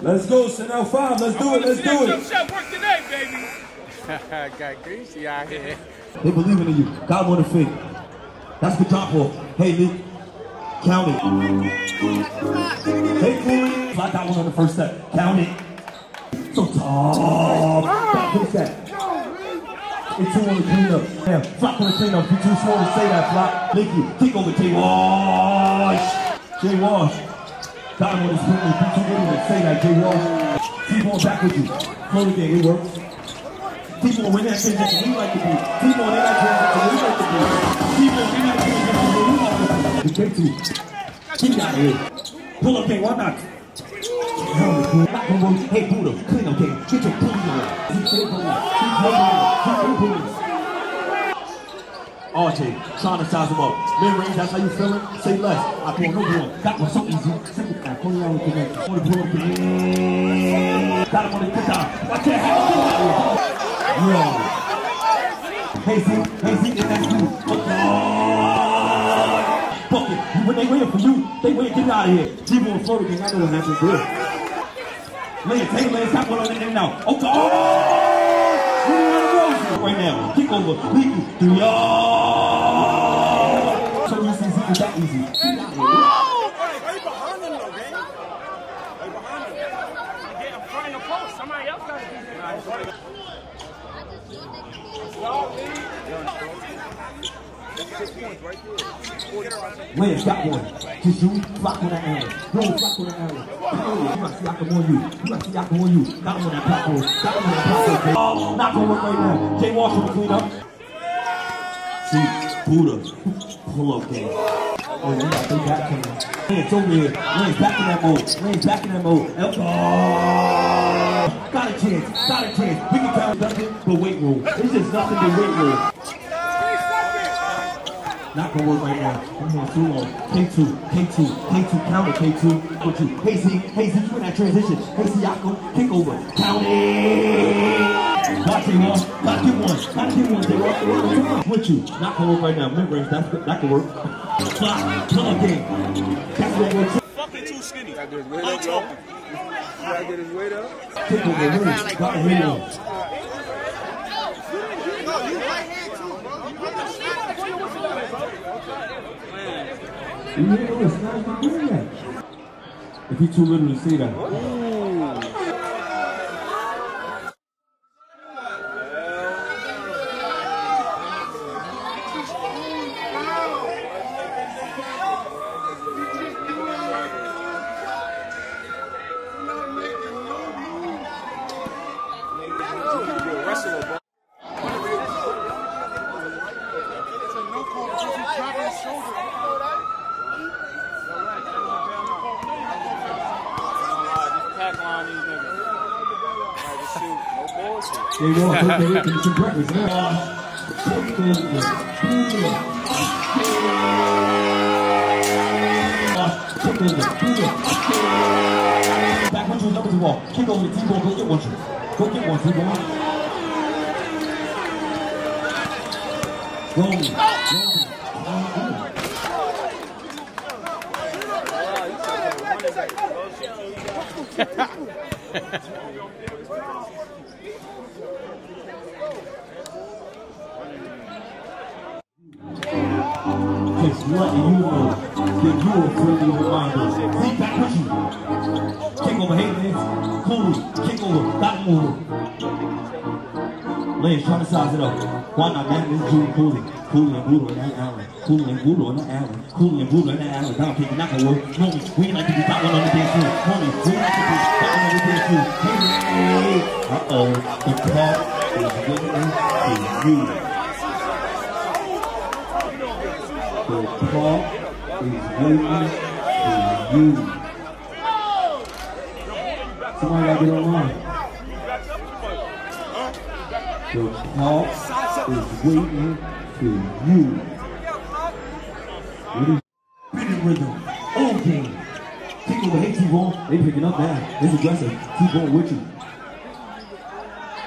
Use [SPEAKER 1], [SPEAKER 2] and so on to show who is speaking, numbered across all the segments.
[SPEAKER 1] Let's go, Chanel 5. Let's do it. Let's do it.
[SPEAKER 2] Chef work today, baby.
[SPEAKER 3] Got greasy out here.
[SPEAKER 1] They believing in you. God want to fake. That's the drop off. Hey, Lee. Count it. Hey, Cooley. I got one on the first step. Count it. So tall. Got this that. It's two on the cleanup. Damn, flop on the cleanup. You too small to say that, flop. Leaky. Kick over J Wash. J Wash. Got him on his foot. You too little to say that, J Wash. Keep on back with you. The game. It works. Keep on winning that transition. We like to be. Keep on in that transition. We like to be. Keep on in that transition. We like to be. The K2. Keep out of. Pull up game. Why not? Work. Hey, Buddha, clean up game. Get your booty away. Keep pulling. Keep pulling. Keep pulling. RJ, trying to size him up. Mid range, that's how you feeling? Say less. I pull no one. That was so easy. Simple. I pull you out with the neck. Want to pull up the Got him on the good down. I can't have it. Yo. Hey, see, hey, see, and that's you. Oh. Fuck it. When they waiting for you, they waiting, get out of here. People in Florida, I know there. Lay it, take it, it, stop one on it in now. Oh, God. Right now, kick over, lead you through y'all. So you see, see, it's that easy. Get out of
[SPEAKER 2] behind them, though, man. Right behind them. Get in front the post. Somebody else got to be there.
[SPEAKER 1] Lance got one. Just you block on that alley. Go block on that alley. Oh, you got Siakam on you. You got Siakam on you. Got him on that platform. Got him on that platform. Oh, not gonna work right now. Jay Walsh will clean up. See, Buddha. Pull up game. Oh, we got big back coming. Lance over here. Lance back in that mode. Lance back in that mode. Oh, got a chance. Got a chance. We can count nothing but weight room. It's just nothing but weight room. Not gonna work right now. I'm here too long. K2, K2, K2, counter K2. What you? Hey Z, hey you in that transition. Hey Z, Yako, kick over. Count it. Watch it, one. Gotta one. Gotta one. They walk Come on. With you. Not gonna work right now. Mid range, that's good. That can work. Block, pull up game. That's what works.
[SPEAKER 2] Fucking too skinny.
[SPEAKER 3] Gotta get his weight up, bro. Gotta get his weight up.
[SPEAKER 1] Kick over. Win. Gotta hit him. You know, it's not even doing that. If you're too little to see that.
[SPEAKER 3] Wrestler, bro. Pack line these niggas. Alright, just shoot. No bullshit.
[SPEAKER 1] They walk up there and some breakfast. Back one, two, number two ball. Kick over the T-ball. Go get one, two. Go get one, T-ball. Go. Go. Just letting you know that you are friendly reminder. Zeke back with you. Kick over, hey Lance. Cooley, kick over, him over. Lance trying to size it up. Why not man? This is Julie Cooley. Cooley and Budo in that alley. Cooley and Budo in that alley. Cooley and Budo in that alley. Down not gonna work. Homie, we like to be that one on the dance floor. Homie, we like to be that one on the dance floor. Hey, hey. Uh-oh, the call is waiting for you. The clock is waiting for you. Somebody gotta get online. The clock is waiting for you. What is rhythm? All game. Kick over, hey T-Bone. They picking up now. It's aggressive. T-Bone with you.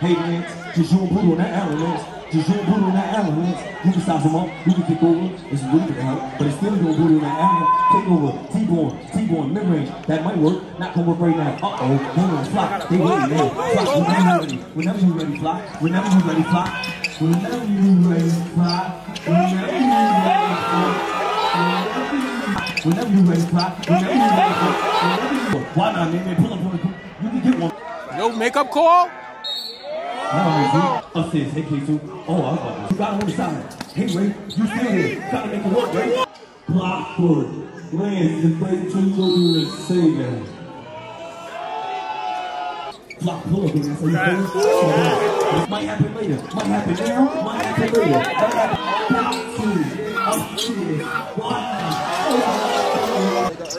[SPEAKER 1] Hey Lance, just you and Pluto on that alley, Lance. Just doing booty on that Allen, man. You can stop him up, you can kick over, it's but it's still doing on that Allen. Kick over, T-Bone, T-Bone, mid-range. That might work, not right now. Uh-oh, on, Fly. They. Fly, whenever you ready. Whenever you ready, Fly. Whenever you ready, Fly. Whenever you ready, Fly. Whenever you ready, Fly. Whenever you ready, Fly. Whenever you ready, Fly. You. Why not, man? Pull up, pull up, pull up. You can get one.
[SPEAKER 3] No makeup call?
[SPEAKER 1] No, Upstairs, hey K2. Oh, I was about. You got him on the side. Hey Ray, you still here. Gotta make it work, Ray. Block for it. Lance, they two go do the saving. Block pull up, man. Might happen later. Might happen now. Might happen later. Might happen. Block two. Upstairs. One.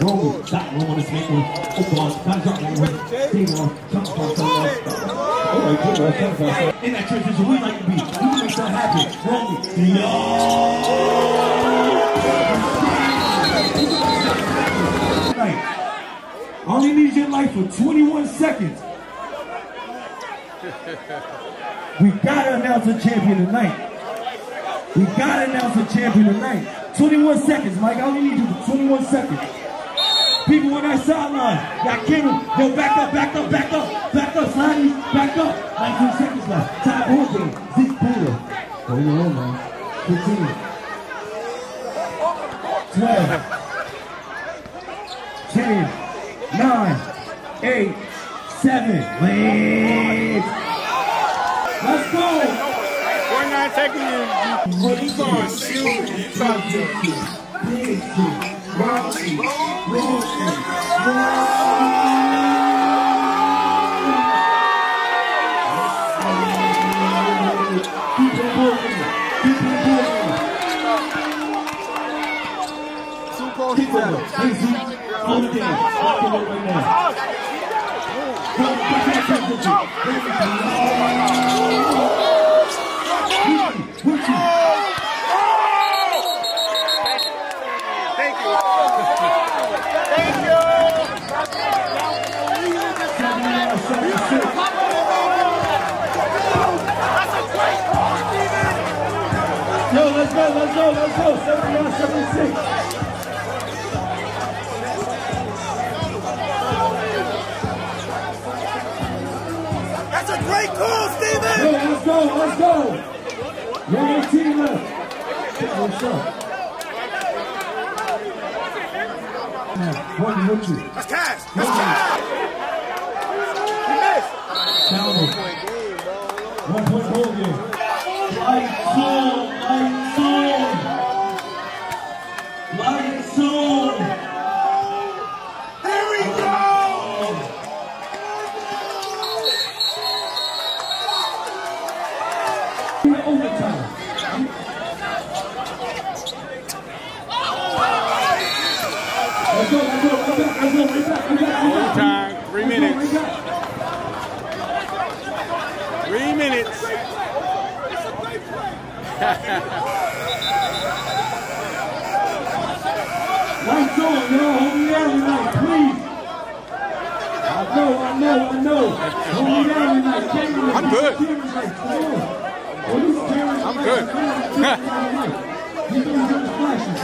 [SPEAKER 1] Roll, stop, roll on this man. Oh, God. Gotta drop way. Stay on. Jump, jump, jump, jump. In that transition, we like to be. We make something happen. Roll. No. Right. I only need your life for 21 seconds. We gotta announce a champion tonight. We gotta announce a champion tonight. 21 seconds, Mike. I only need you for 21 seconds. People on that sideline. Got Kendall. Yo, back up, back up, back up, back up, Sonny. Back up. 19 seconds left. Ball game. Zeke. Oh, you know, man. 15. 12. 10. 9. 8. 7. Wait. Let's go.
[SPEAKER 3] We're not taking you.
[SPEAKER 1] What you shoot? You trying to shoot. Rocky. Rocky. Rocky. Keep it it moving. Easy. Hold it down. Lock it up right now. Go, go, go, go, go, go. Bring it let's go, let's go, let's go. 79, 76.
[SPEAKER 2] That's a great call, Steven!
[SPEAKER 1] Yo, let's go, let's go. Yo, 18 left. What's up? One with you.
[SPEAKER 2] That's cash! That's cash! He missed!
[SPEAKER 1] One point goal game. Lights on, lights
[SPEAKER 3] Time, three minutes. Three minutes.
[SPEAKER 1] Lights on, y'all. Hold me down tonight, please. I know, I know, I know. Hold me down tonight.
[SPEAKER 3] I'm good.
[SPEAKER 1] camera lights, come on. These camera
[SPEAKER 3] I'm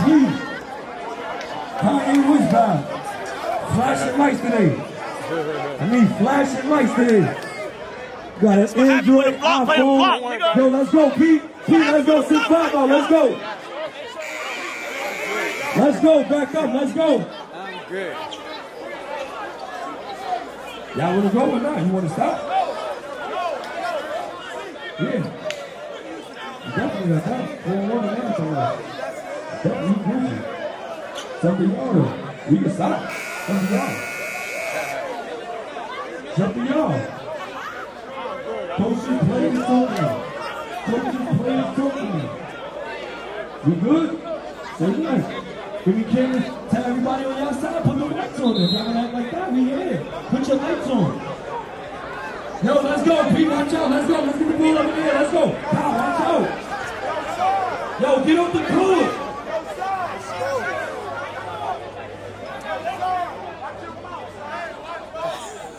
[SPEAKER 3] good.
[SPEAKER 1] Kanye was bad. Flashing lights today. I need flashing lights today. Got an Android iPhone. Yo, let's go, Pete. Pete, let's go. Sit back, oh, let's go. Let's go, back up, let's go.
[SPEAKER 3] I'm good.
[SPEAKER 1] Y'all wanna go or not? You wanna stop? Yeah. You Definitely got that. Four one and. Definitely goofy. Something y'all. We can stop. Something y'all. Something y'all. Coaches players talking. Coaches players talking. We good? Say nice. If you can tell everybody on your side, put the lights on. If y'all gonna act like that, we here. Put your lights on. Yo, let's go, Pete. Watch out. Let's go. Let's get the ball over there. Let's go. Kyle, watch out. Yo, get off the court.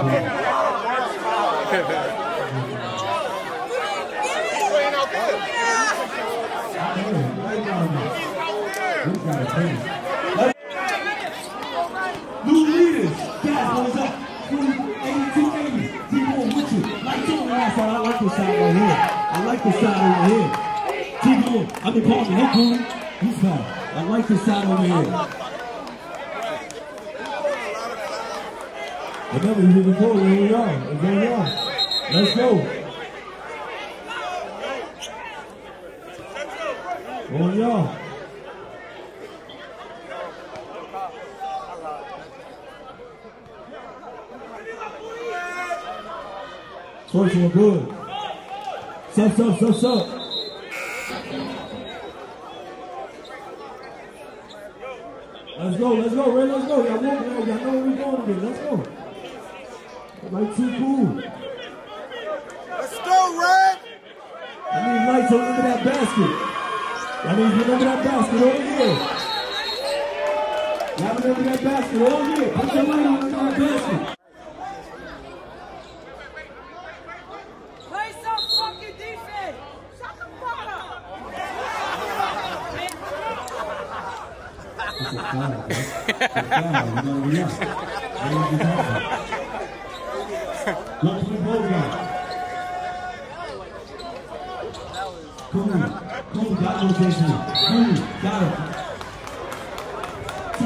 [SPEAKER 1] New leaders, guys, what is up? 8280, keep on with you. The side. I like this side right here. I like this side over here. Keep on. I've been calling hey, cool. He's fine. I like this side over here. Remember, you're moving forward where we are. It's where we are. Let's go. On y'all. First one good. Sup, sup, sup, sup. Let's go, let's go, Ray, let's go. Y'all out, y'all know where we going again. Let's go. Like too cool.
[SPEAKER 3] Let's go, Red.
[SPEAKER 1] I need lights on under that basket. Y'all need to get that basket all year. Y'all been under that basket all year. Put your light on under that basket.
[SPEAKER 4] Play some fucking defense. Shut the fuck up.
[SPEAKER 1] It's a foul, bro. It's a foul. You gotta react. What are you talking Look Two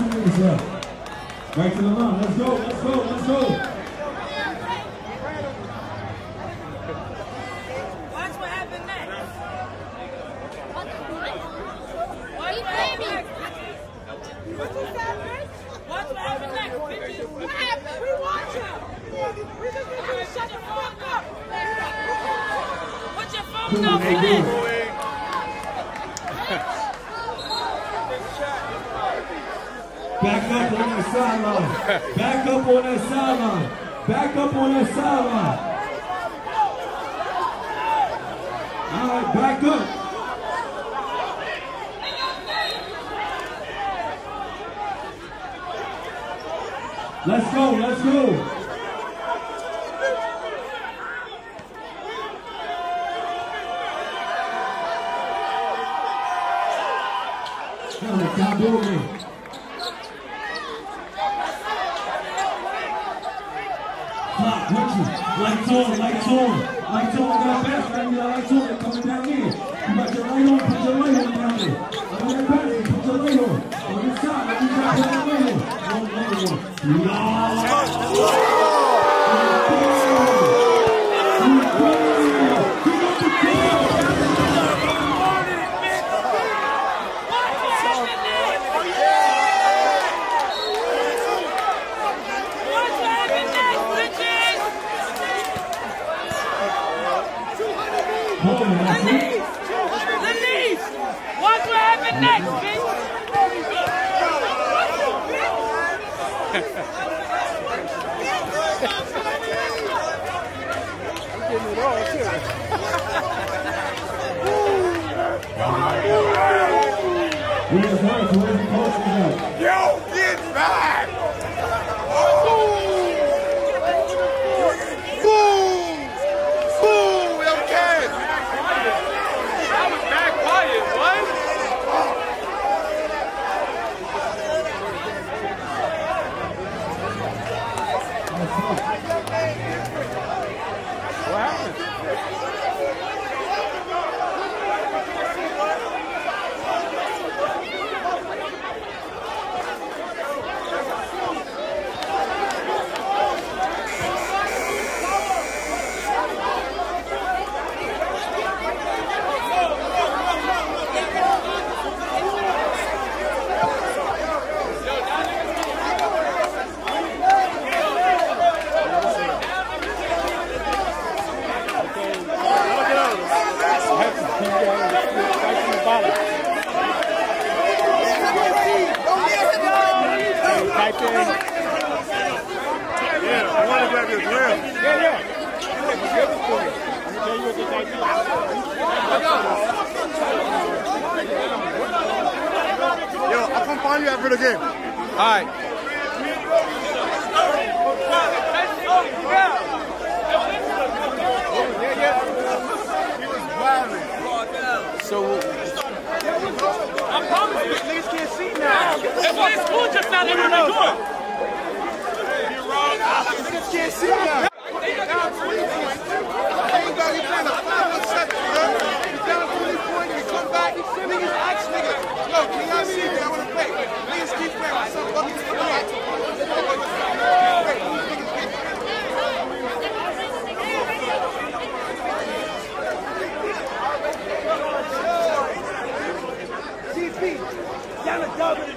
[SPEAKER 1] minutes left. Right to the line. Let's go. Let's go. Let's go.
[SPEAKER 4] Watch what happens next. Watch what happens next, bitches. What you said, bitch? Watch what happens next, bitches. What happened? We watching. We just need you to shut the fuck up. Put your phone down.
[SPEAKER 1] Back up on that sideline. Back up on that sideline. Back up on that sideline. All right, back up. Let's go, let's go. Come on, Tom Bowman. Clock, Richie. Lights on, lights on. Lights on, Where's
[SPEAKER 3] right there. Yeah, I want to grab your grill. Yeah, yeah. Give it to me. I'm going to tell you what this idea Yo, I'll come find you after the game. All right. So
[SPEAKER 1] I promise you. Niggas can't see now. That's what it's cool not doing.
[SPEAKER 3] Niggas can't see now. Everybody playing a five on seven, bro. Down 20 points, he come back. Niggas can y'all see me? I want to play. Niggas keep playing.
[SPEAKER 1] A dub